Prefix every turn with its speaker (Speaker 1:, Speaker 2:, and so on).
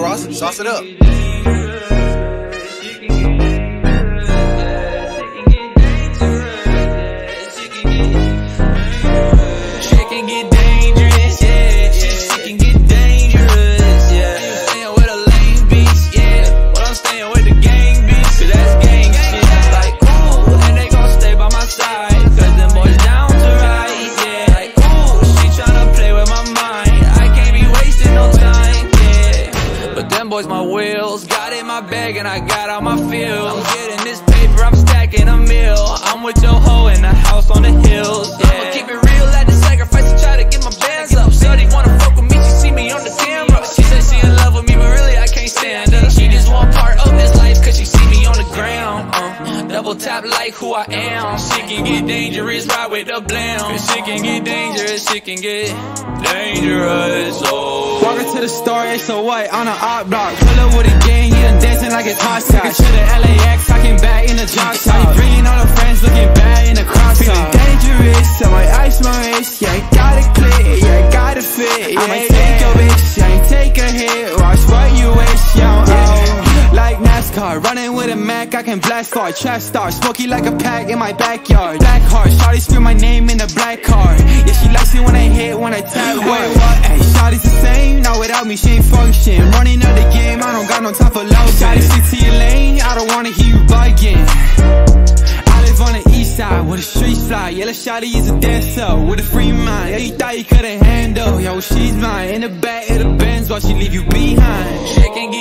Speaker 1: Ross, sauce it up.
Speaker 2: Boys my wheels. Got in my bag and I got all my feels. I'm getting this paper, I'm stacking a meal. I'm with your hoe in the house on the hills yeah. I'ma keep it real, at the sacrifice to try to get my bands up. Shorty wanna fuck with me, she see me Double tap like who I am She can get dangerous, ride with the blam she can get dangerous, she can get dangerous, oh
Speaker 3: Walking to the store, it's so white on an op block. Pull up with a gang, he done dancing like it's hot shot. to the LAX, I came back in the drop top. Bringing all her friends, looking bad in the crop. Feeling dangerous, I might ice my wrist. Yeah, I got it clear, yeah, I got it fit. Yeah, Running with a Mac, I can blast hard. Trap star, smoky like a pack in my backyard. Black heart, shawty scream my name in the black car. Yeah, she likes it when I hit, when I tap. Wait, what? Hey, shawty's the same, not without me, she ain't function. Running out the game, I don't got no time for love. Shawty, stick to your lane, I don't wanna hear you bugging. I live on the east side, where the streets fly. Yeah, the shawty is a dancer, with a free mind. Yeah, you thought you couldn't handle. Yo, she's mine, in the back of the Benz while she leave you behind.
Speaker 2: She can get.